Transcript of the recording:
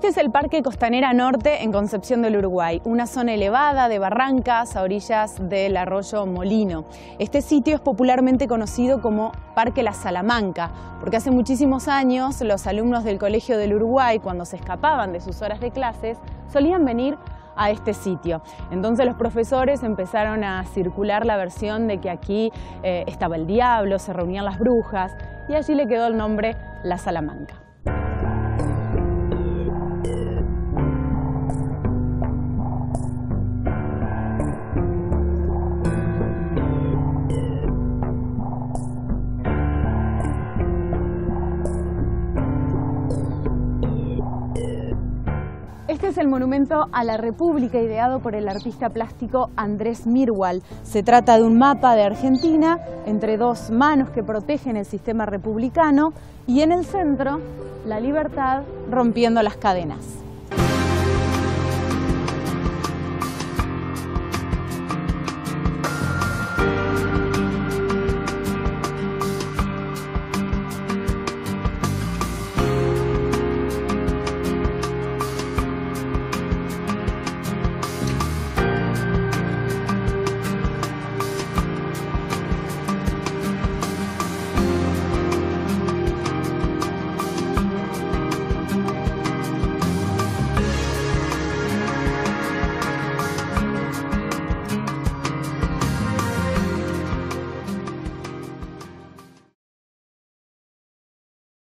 Este es el Parque Costanera Norte en Concepción del Uruguay, una zona elevada de barrancas a orillas del arroyo Molino. Este sitio es popularmente conocido como Parque La Salamanca, porque hace muchísimos años los alumnos del Colegio del Uruguay, cuando se escapaban de sus horas de clases, solían venir a este sitio. Entonces los profesores empezaron a circular la versión de que aquí eh, estaba el diablo, se reunían las brujas, y allí le quedó el nombre La Salamanca. Este es el monumento a la República ideado por el artista plástico Andrés Mirwal. Se trata de un mapa de Argentina entre dos manos que protegen el sistema republicano y en el centro la libertad rompiendo las cadenas.